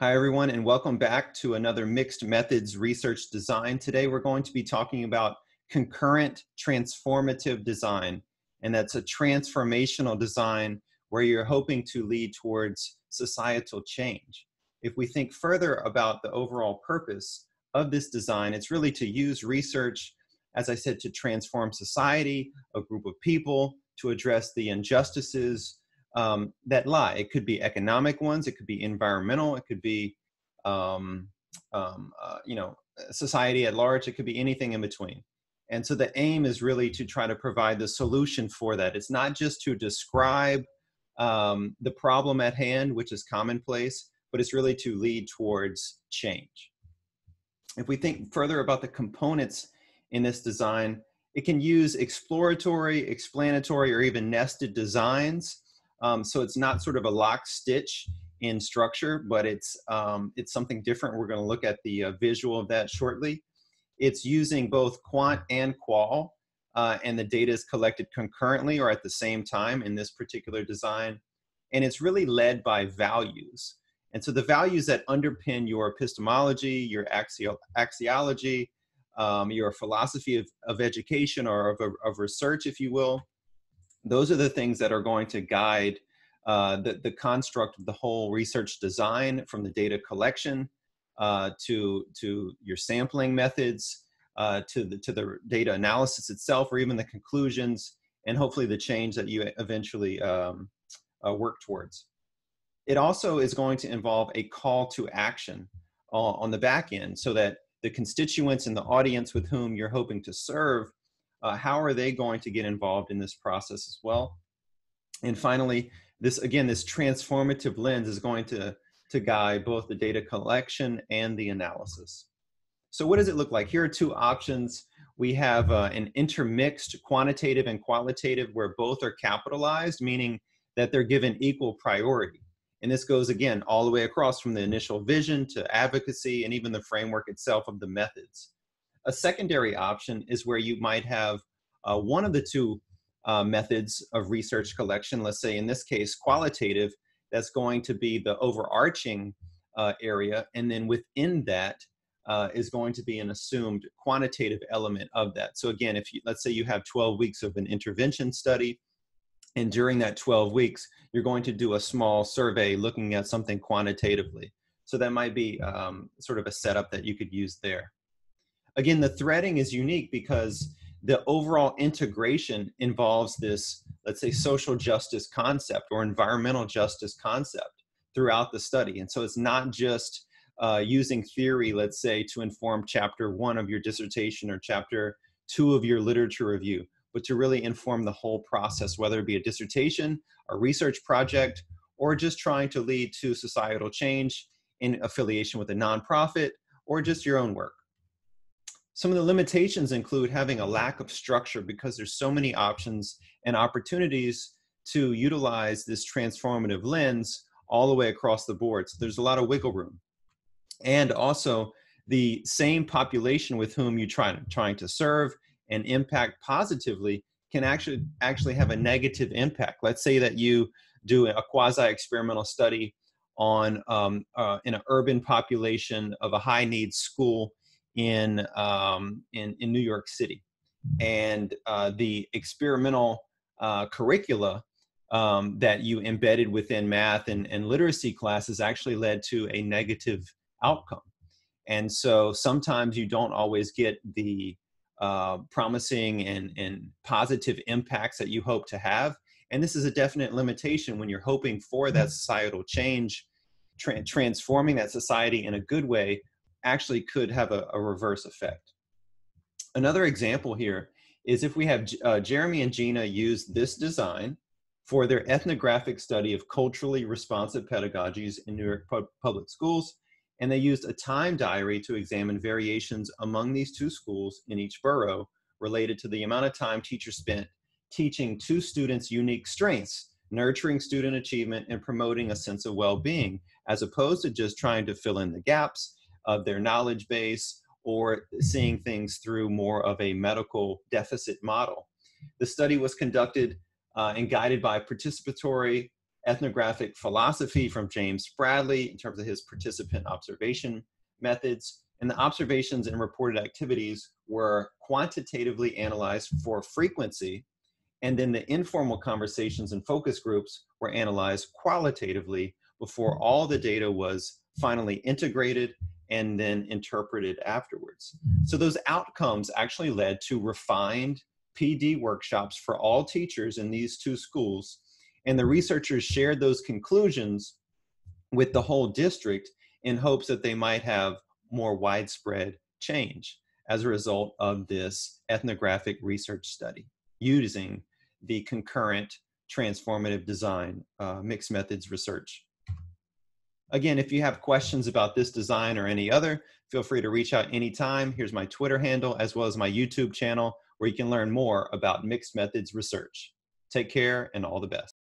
Hi, everyone, and welcome back to another Mixed Methods Research Design. Today, we're going to be talking about concurrent transformative design, and that's a transformational design where you're hoping to lead towards societal change. If we think further about the overall purpose of this design, it's really to use research, as I said, to transform society, a group of people, to address the injustices um, that lie. It could be economic ones, it could be environmental, it could be, um, um, uh, you know, society at large, it could be anything in between. And so the aim is really to try to provide the solution for that. It's not just to describe um, the problem at hand, which is commonplace, but it's really to lead towards change. If we think further about the components in this design, it can use exploratory, explanatory, or even nested designs um, so it's not sort of a lock stitch in structure, but it's um, it's something different. We're going to look at the uh, visual of that shortly. It's using both quant and qual, uh, and the data is collected concurrently or at the same time in this particular design. And it's really led by values. And so the values that underpin your epistemology, your axial, axiology, um, your philosophy of, of education or of, of research, if you will, those are the things that are going to guide uh, the, the construct of the whole research design from the data collection uh, to, to your sampling methods, uh, to, the, to the data analysis itself, or even the conclusions, and hopefully the change that you eventually um, uh, work towards. It also is going to involve a call to action on the back end so that the constituents and the audience with whom you're hoping to serve uh, how are they going to get involved in this process as well? And finally, this again, this transformative lens is going to, to guide both the data collection and the analysis. So what does it look like? Here are two options. We have uh, an intermixed quantitative and qualitative where both are capitalized, meaning that they're given equal priority. And this goes again all the way across from the initial vision to advocacy and even the framework itself of the methods. A secondary option is where you might have uh, one of the two uh, methods of research collection, let's say in this case, qualitative, that's going to be the overarching uh, area. And then within that uh, is going to be an assumed quantitative element of that. So again, if you, let's say you have 12 weeks of an intervention study, and during that 12 weeks, you're going to do a small survey looking at something quantitatively. So that might be um, sort of a setup that you could use there. Again, the threading is unique because the overall integration involves this, let's say, social justice concept or environmental justice concept throughout the study. And so it's not just uh, using theory, let's say, to inform chapter one of your dissertation or chapter two of your literature review, but to really inform the whole process, whether it be a dissertation, a research project, or just trying to lead to societal change in affiliation with a nonprofit or just your own work. Some of the limitations include having a lack of structure because there's so many options and opportunities to utilize this transformative lens all the way across the board. So there's a lot of wiggle room. And also the same population with whom you try trying to serve and impact positively can actually actually have a negative impact. Let's say that you do a quasi experimental study on um, uh, in an urban population of a high needs school in um, in, in New York City, and uh, the experimental uh, curricula um, that you embedded within math and, and literacy classes actually led to a negative outcome. And so sometimes you don't always get the uh, promising and, and positive impacts that you hope to have. And this is a definite limitation when you're hoping for that societal change, tra- transforming that society in a good way actually could have a, a reverse effect. Another example here is if we have uh, Jeremy and Gina use this design for their ethnographic study of culturally responsive pedagogies in New York public schools, and they used a time diary to examine variations among these two schools in each borough related to the amount of time teachers spent teaching to students unique strengths, nurturing student achievement and promoting a sense of well-being, as opposed to just trying to fill in the gaps of their knowledge base or seeing things through more of a medical deficit model. The study was conducted uh, and guided by participatory ethnographic philosophy from James Spradley in terms of his participant observation methods. And the observations and reported activities were quantitatively analyzed for frequency. And then the informal conversations and focus groups were analyzed qualitatively before all the data was finally integrated and then interpreted afterwards. So those outcomes actually led to refined PD workshops for all teachers in these two schools. And the researchers shared those conclusions with the whole district in hopes that they might have more widespread change as a result of this ethnographic research study using the concurrent transformative design uh, mixed methods research. Again, if you have questions about this design or any other, feel free to reach out anytime. Here's my Twitter handle as well as my YouTube channel where you can learn more about mixed methods research. Take care and all the best.